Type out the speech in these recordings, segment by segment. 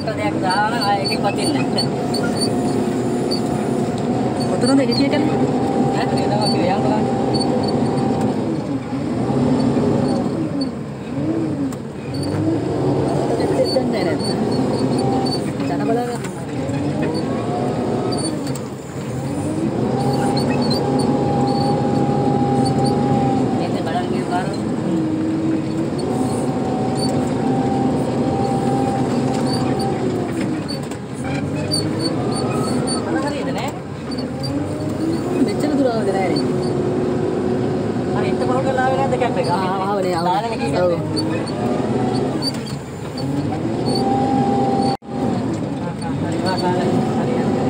Answer කරලා ටැට්ටර් දෙයක් දාලා ආයෙ එකෙක් පතින්නේ කොතනද හිටිය කියන්නේ ඈ ඒක තමයි කිව්වේ යන් බලන්න දෙන්නේ නැහැ ජන බලන්න මේක බලන්න ගිය පාර අර හරියද නෑ මෙච්චර දුර ආවද නැහැ නේ අර ඉන්න පහු කරලා ආවේ නැද්ද කැප් එක ආ, ආවනේ, ආවනේ. දාලා නේ කී ඔව්. කැප් එක හරි වා කාලා හරි හරි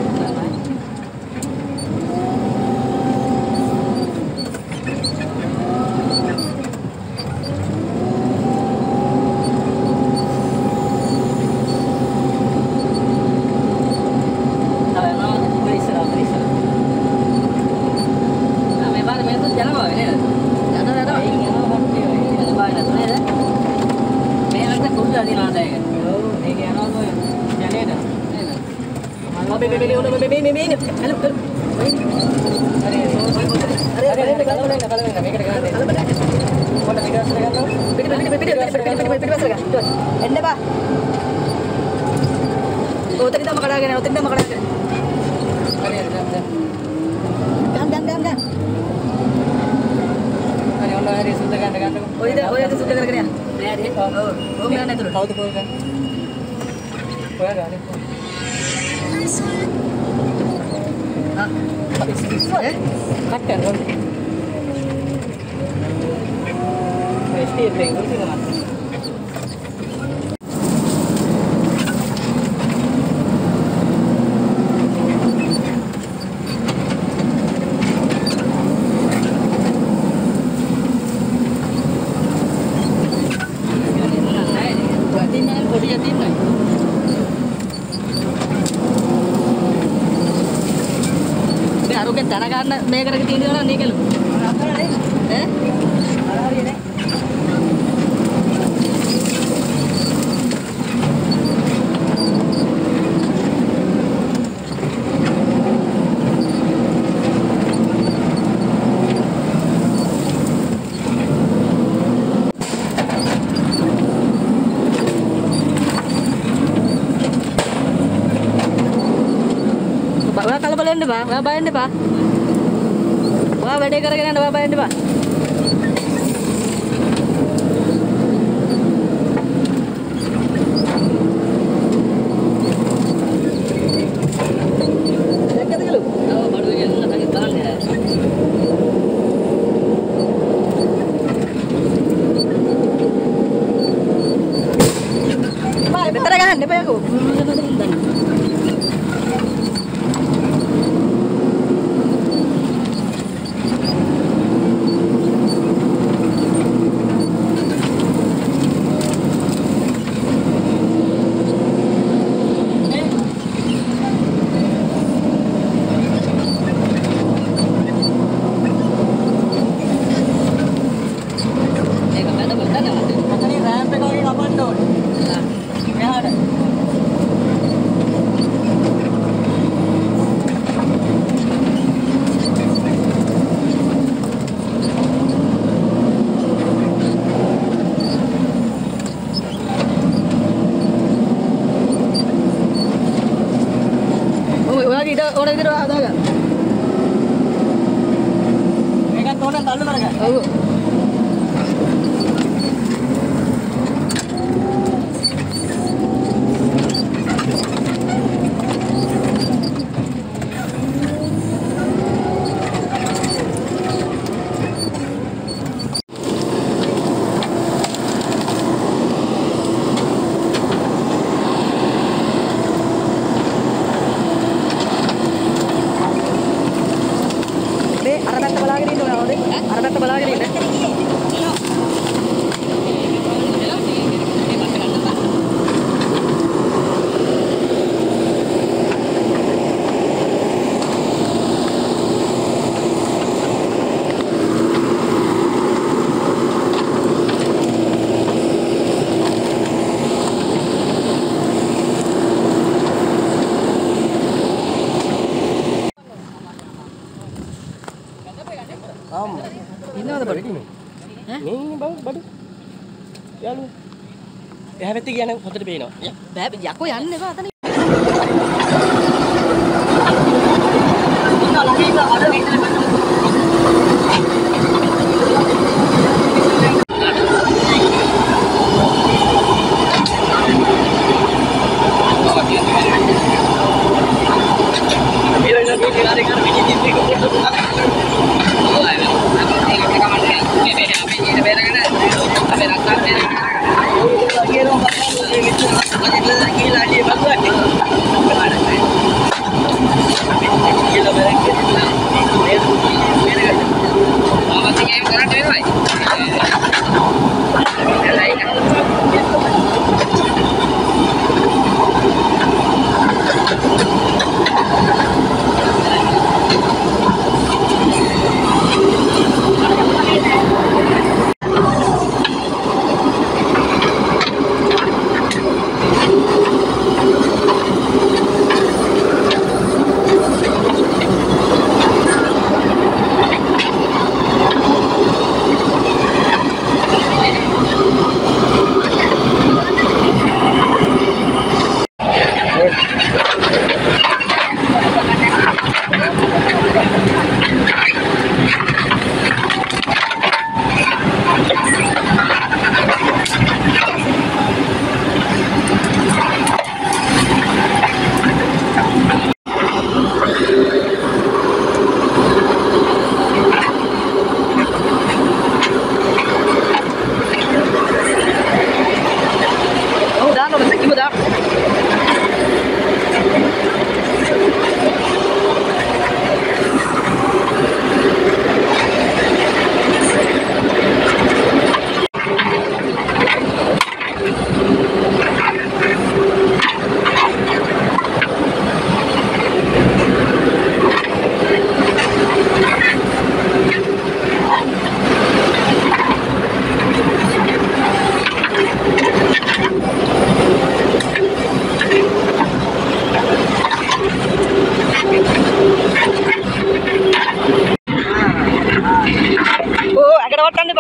මේ මේ මේ මේ මේ මේ මේ හලෝ හලෝ පිටි පිටි පිටි පිටි පිටි පිටි එන්න බා ඔතන ඉඳන්ම කඩාගෙන ඔතන ඉඳන්ම කඩාගෙන ගම් ගම් ගම් ගම් ඔය ඉතින් ඔය ඉතින් සුද්ධ කරගෙන යන්න නෑ හරි ඔව් ඔව් යන්න ඇතුළට කවුද කොහෙද? ඔයාලා නේ. ආ ඈ කට් කරනවා. ඒ ස්ටීල් එක උඩ තියෙනවා. අරුගේ තන ගන්න මේකට තියෙනවා නම් නේකලු ඈ ඔයා කලබල වෙන්න එපා. ඔයා බය වෙන්න එපා. ඔයා වැඩේ කරගෙන යන්න ඔයා බය වෙන්න එපා. දැක්කද කලු? ඔව් බඩුව ගෙනල්ලා හරි දාන්නේ. බය මෙතන ගහන්න එපා යකෝ. ඕන විදිහට හදාගන්න. මේකත් ඕන තල්ලු කරගන්න. ඔව්. නේ බං බඩු. යාළුවා. එහා පැත්තේ ගියා නම් හොතට පේනවා. බෑ යකෝ යන්න එපා අතන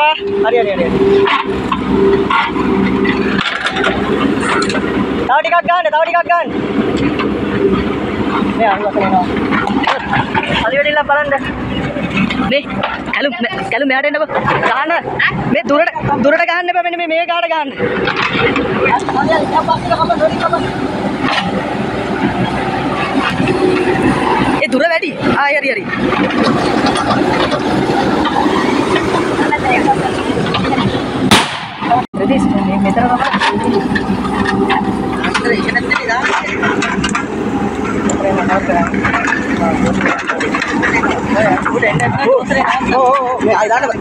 ඇකට වටන්න එපා. හරි හරි හරි. තව ටිකක් ගන්න, තව ටිකක් ගන්න. මේ අනුලක එනවා. හරි වෙඩිලා බලන්න. මේ කැලු කැලු මෙහාට එන්නකො. ගහන්න. මේ දුරට දුරට ගහන්න එපා මෙන්න මේ මේ කාට ගහන්න. ඒ දුර වැඩි. ආ හරි හරි.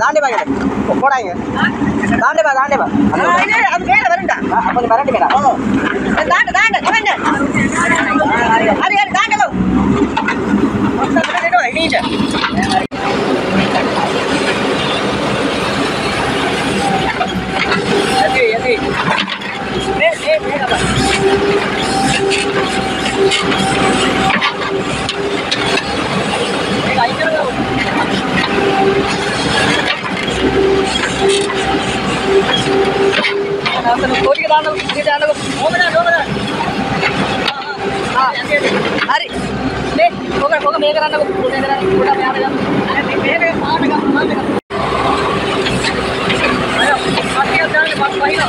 தாண்டி பாங்க போடாங்க தாண்டி பா தாண்டி பா அது மேல வரண்டா அப்ப மரண்டி மேல தாண்ட தாண்ட தாண்ட அது தாண்டலோ நீங்க మేమే మాటగా మాటగా అయ్యో దాన్ని పైన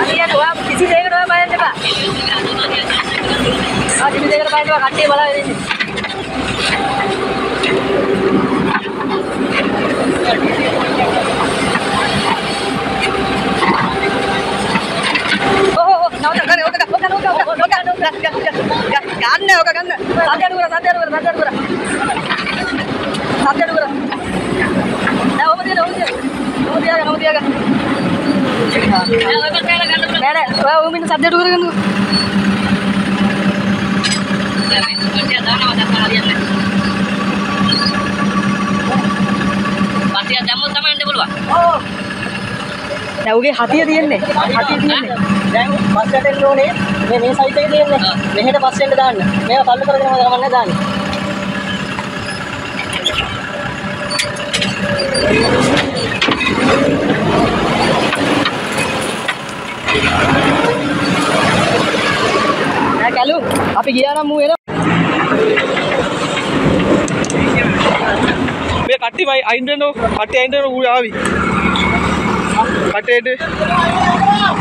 అది వా కిసి దగ్గర బయట బా ఆ కిసి దగ్గర బయట బా కట్టి బలా ಮಾತಾಡ್ತಾರ ಮಾತಾಡ್ತಾರ ನಾವು ಹೋಗುದಿಲ್ಲ ಹೋಗುದಿಲ್ಲ ಹೋಗುದಿಯಾಗ ಹೋಗುದಿಯಾಗ ಬೇಡ ಹೋಗಿನ ಸದ್ಯ ಹುಡುಗರ ඔගේ හතිය තියෙන්නේ හතිය තියෙන්නේ දැන් බස් රටෙන් ඕනේ මේ මේ සයිට් එකේ තියෙන්නේ මෙහෙට පස්සෙන් දාන්න මේවා තල්ලු කරගෙන මම ගමන්නේ දාන්නේ කැලු අපි ගියානම් මූ එන මේ කට්ටි මයි අයින්දනෝ කට්ටි අයින්දනෝ ඌ ආවි කට්ටේට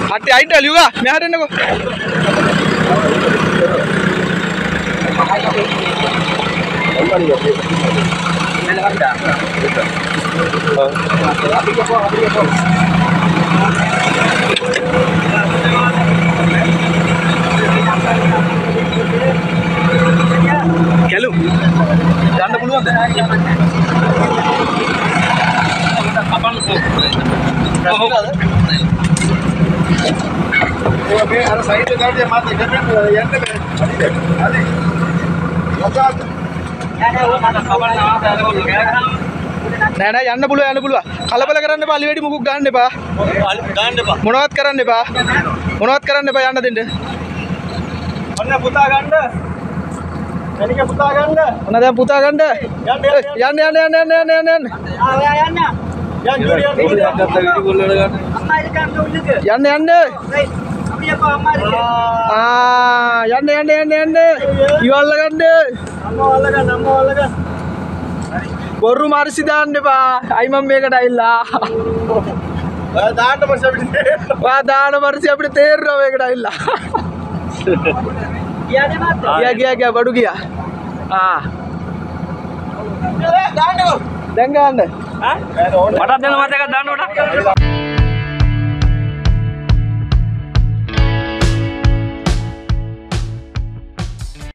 කට්ටි අයින්ද ලියුවා මෙහාට එන්නකෝ Thank you. කැලු යන්න පුළුවන්ද මේ අර සයිඩ් එකට මාත් එකට යන්න බෑ. හරි. මොකක්ද? නෑ නෑ යන්න පුළුවන් යන්න පුළුවන්. කලබල කරන්න එපා. අලිවැඩි මුකුත් ගන්න එපා. ගන්න එපා. මොනවත් කරන්න එපා. මොනවත් කරන්න එපා යන්න දෙන්න. ඔන්න පුතා ගන්න. එනික පුතා ගන්න. ඔන්න දැන් පුතා ගන්න. යන්න යන්න යන්න යන්න යන්න යන්න යන්න. ආ ඔයා යන්න. යන්න යන්න යන්න යන්න යන්න යන්න ඉවල්ල ගන්න බොරු මරසි දාන්න එපා. අයිමම් මේකට අයිල්ලා. දාන්න මරස අපිට වා දාන මරසි අපිට තේරෙනවා මේකට අයිල්ලා. ගියාද මාත් ගියා ගියා ගියා බඩු ගියා. ආ. දාන්න දැන් ගන්න. ඈ? මටත් දෙන්න මාත් එකක් දාන්න මට